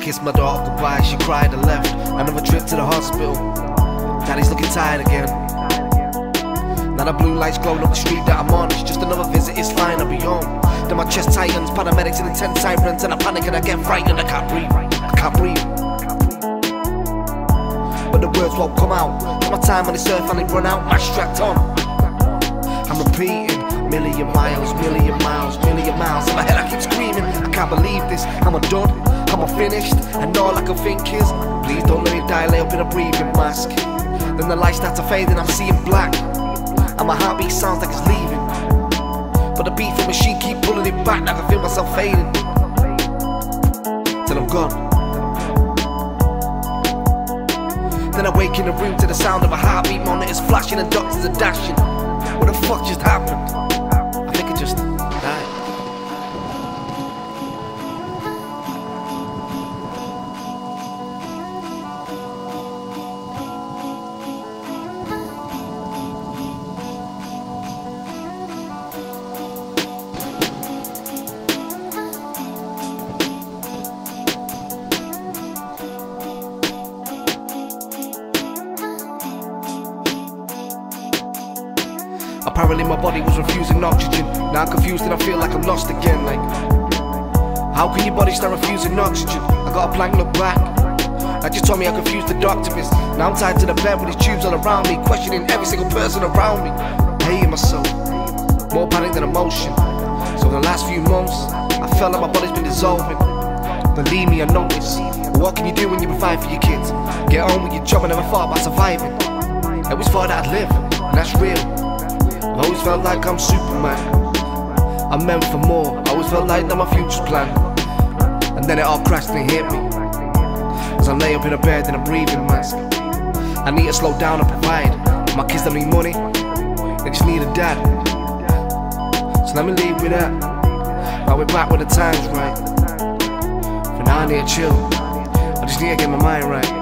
kissed my daughter goodbye, she cried and left. Another trip to the hospital. Daddy's looking tired again. Now the blue lights glowing up the street that I'm on. It's just another visit, it's fine, I'll be home. Then my chest tightens, paramedics and intense sirens, and I panic and I get frightened. I can't breathe, I can't breathe. But the words won't come out. My time on this earth finally run out, my strapped on. I'm repeating million miles, million miles, million miles. In my head, I keep screaming, I can't believe this. I'm a done, I'm a finished, and all I can think is, please don't let me die, lay up in a breathing mask. Then the lights start to fade and I'm seeing black. And my heartbeat sounds like it's leaving. But the beat from machine keep pulling it back, I can feel myself fading. Till I'm gone. Then I wake in the room to the sound of a heartbeat monitors flashing and doctors are dashing. What the fuck just happened? Just Apparently my body was refusing oxygen. Now I'm confused and I feel like I'm lost again. Like, how can your body start refusing oxygen? I got a blank look back. I just told me I confused the doctor is. Now I'm tied to the bed with these tubes all around me, questioning every single person around me. Hating myself, more panic than emotion. So in the last few months, I felt like my body's been dissolving. Believe me, I know this. What can you do when you provide for your kids? Get on with your job, I never thought about surviving. I always thought I'd live, and that's real. I always felt like I'm Superman. I'm meant for more. I always felt like that my future's planned. And then it all crashed and hit me. As I lay up in a bed in a breathing mask. I need to slow down and provide. My kids don't need money, they just need a dad. So let me leave with that. I'll be back when the time's right. For now, I need to chill. I just need to get my mind right.